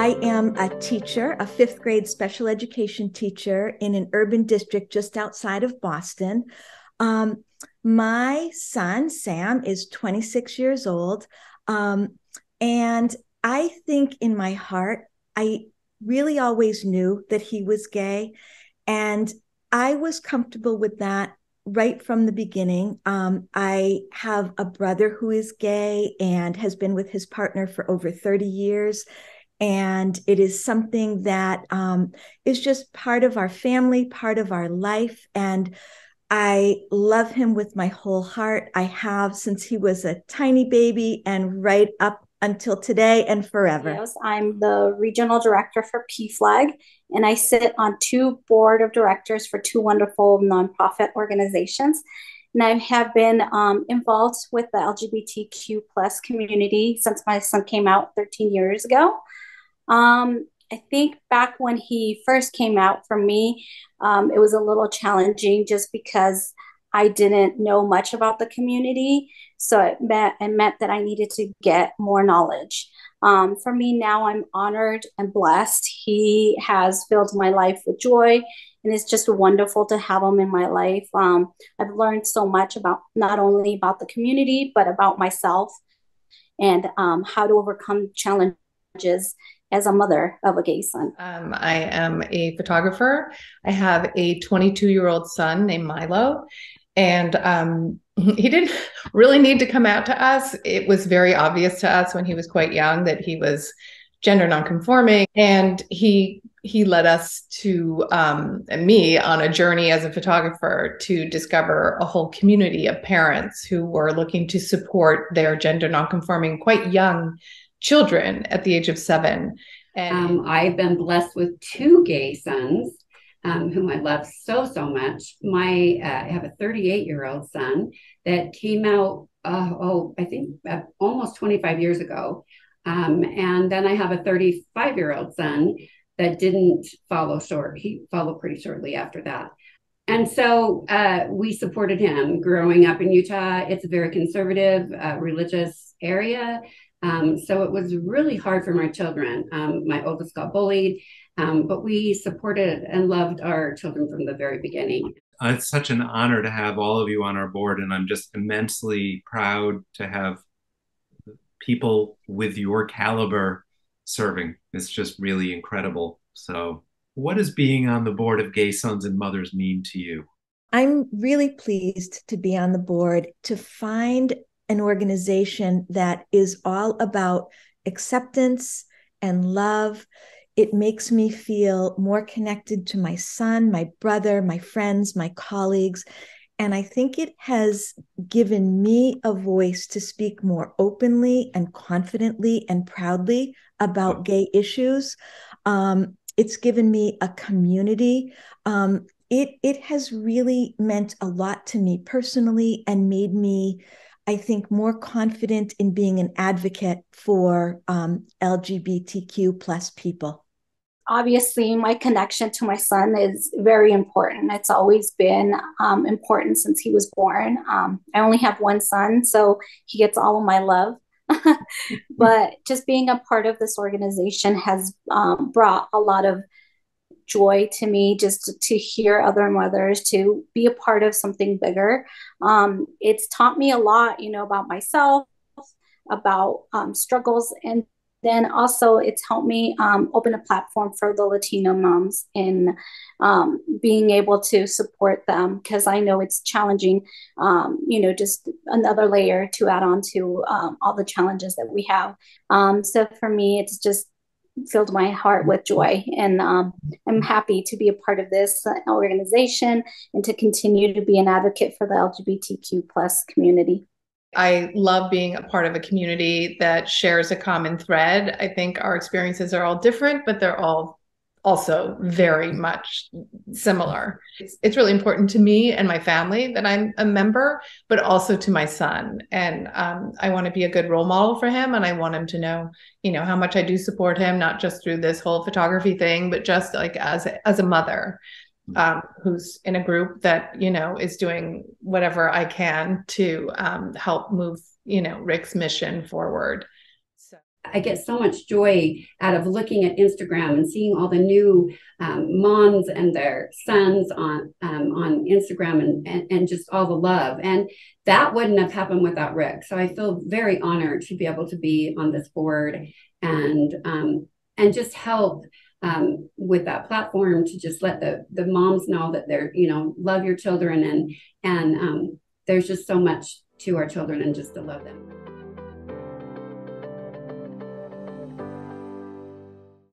I am a teacher, a fifth grade special education teacher in an urban district just outside of Boston. Um, my son, Sam, is 26 years old. Um, and I think in my heart, I really always knew that he was gay. And I was comfortable with that right from the beginning. Um, I have a brother who is gay and has been with his partner for over 30 years. And it is something that um, is just part of our family, part of our life. And I love him with my whole heart. I have since he was a tiny baby and right up until today and forever. I'm the regional director for PFLAG, and I sit on two board of directors for two wonderful nonprofit organizations. And I have been um, involved with the LGBTQ plus community since my son came out 13 years ago. Um, I think back when he first came out for me, um, it was a little challenging just because I didn't know much about the community. So it meant, it meant that I needed to get more knowledge. Um, for me now, I'm honored and blessed. He has filled my life with joy, and it's just wonderful to have him in my life. Um, I've learned so much about not only about the community, but about myself and um, how to overcome challenges as a mother of a gay son? Um, I am a photographer. I have a 22 year old son named Milo, and um, he didn't really need to come out to us. It was very obvious to us when he was quite young that he was gender nonconforming, and he he led us to um, me on a journey as a photographer to discover a whole community of parents who were looking to support their gender nonconforming, quite young children at the age of seven. And um, I've been blessed with two gay sons, um, whom I love so so much. My uh, I have a 38 year old son that came out uh, oh I think uh, almost 25 years ago, um, and then I have a 35 year old son that didn't follow short. He followed pretty shortly after that. And so uh, we supported him growing up in Utah. It's a very conservative, uh, religious area. Um, so it was really hard for my children. Um, my oldest got bullied, um, but we supported and loved our children from the very beginning. Uh, it's such an honor to have all of you on our board, and I'm just immensely proud to have people with your caliber serving. It's just really incredible. So, what does being on the board of Gay Sons and Mothers mean to you? I'm really pleased to be on the board to find an organization that is all about acceptance and love. It makes me feel more connected to my son, my brother, my friends, my colleagues. And I think it has given me a voice to speak more openly and confidently and proudly about gay issues. Um, it's given me a community. Um, it it has really meant a lot to me personally and made me I think, more confident in being an advocate for um, LGBTQ plus people? Obviously, my connection to my son is very important. It's always been um, important since he was born. Um, I only have one son, so he gets all of my love. but just being a part of this organization has um, brought a lot of joy to me just to, to, hear other mothers to be a part of something bigger. Um, it's taught me a lot you know about myself about um, struggles and then also it's helped me um, open a platform for the latino moms in um, being able to support them because i know it's challenging um, you know just another layer to add on to um, all the challenges that we have. So for me it's just filled my heart with joy. And um, I'm happy to be a part of this organization and to continue to be an advocate for the LGBTQ plus community. I love being a part of a community that shares a common thread. I think our experiences are all different, but they're all also very much similar. It's, it's, really important to me and my family that I'm a member, but also to my son. And um, I want to be a good role model for him. And I want him to know, you know, how much I do support him, not just through this whole photography thing, but just like as, as a mother. Um, who's in a group that you know is doing whatever I can to um, help move you know Rick's mission forward. I get so much joy out of looking at Instagram and seeing all the new um, moms and their sons on um, on Instagram and, and and just all the love. And that wouldn't have happened without Rick. So I feel very honored to be able to be on this board and um, and just help um, with that platform to just let the the moms know that they're you know love your children and and um, there's just so much to our children and just to love them.